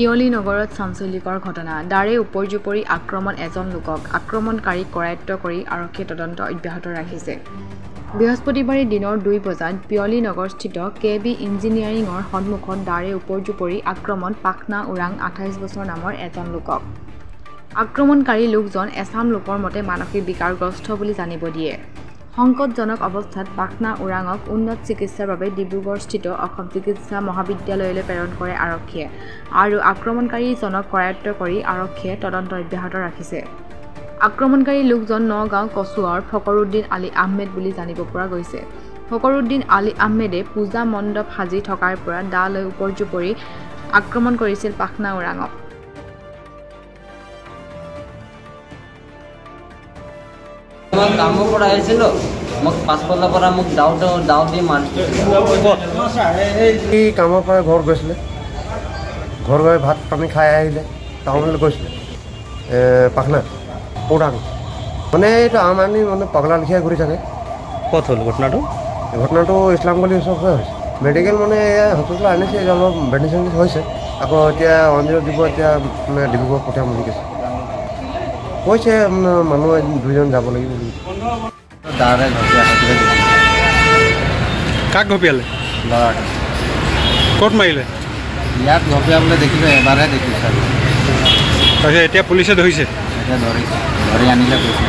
পিয়লি নগৰত চাঞ্চল্যকৰ ঘটনা। দাৰে উপৰ্যুপৰি আক্ৰমণ এজন লোকক আক্ৰমণকাৰীক কৰায়ত্ব কৰি আৰক্ষীয়ে তদন্ত অব্যাহত ৰাখিছে। বৃহস্পতিবাৰে দিনৰ দুই বজাত পিয়লি নগৰস্থিত কে বি ইঞ্জিনিয়াৰিঙৰ সন্মুখত দাৰে উপৰ্যুপৰি আক্ৰমণ পাখনা ওৰাং আঠাইছ বছৰ নামৰ এজন লোকক। আক্ৰমণকাৰী লোকজন এছাম লোকৰ মতে মানসিক বিকাৰগ্ৰস্ত বুলি জানিব দিয়ে। সংকটজনক অৱস্থাত পাখনা ওৰাঙক উন্নত চিকিৎসাৰ বাবে ডিব্ৰুগড়স্থিত অসম চিকিৎসা মহাবিদ্যালয়লৈ প্ৰেৰণ কৰে আৰক্ষীয়ে আৰু আক্ৰমণকাৰীজনক কৰায়ত্ব কৰি আৰক্ষীয়ে তদন্ত অব্যাহত ৰাখিছে। আক্ৰমণকাৰী লোকজন নগাঁও কচুৱাৰ ফকৰুদ্দিন আলী আহমেদ বুলি জানিব পৰা গৈছে। ফকৰুদ্দিন আলী আহমেদে পূজা মণ্ডপ সাজি থকাৰ পৰা দা লৈ উপৰ্যুপৰি আক্ৰমণ কৰিছিল পাখনা ওৰাঙক। মই কামৰ পৰা আহিছিলোঁ মোক পাছফালৰ পৰা মোক দাউতে দাউ দি এই কামৰ পৰা ঘৰত গৈছিলে। ঘৰ গৈ ভাত পানী খাই আহিলে টাউনলৈ গৈছিলে। পাখনা ওৰাং মানে এইটো আমাৰ মানে পগলা লিখিয়া ঘূৰি থাকে। ক'ত হ'ল ঘটনাটো? ঘটনাটো ইছলামগলী ওচৰতে হৈছে। মেডিকেল মানে হস্পিটেল আনিছে এতিয়া অলপ বেণ্ডেজ চেণ্ডেজ হৈছে। আকৌ এতিয়া অঞ্জলি দিব এতিয়া মানে ডিব্ৰুগড় পঠিয়াম বুলি কৈছে। কৈছে মানে মানুহ দুইজন যাব লাগিব বুলি। কাক ঘপিয়ালে? ল'ৰাটো ক'ত মাৰিলে? ইয়াত ঘপিয়াবলৈ দেখিলোঁ এবাৰহে দেখিছোঁ। আৰু তাৰপিছত এতিয়া পুলিচে ধৰিছে? এতিয়া ধৰিছে ধৰি আনিলে কৈছে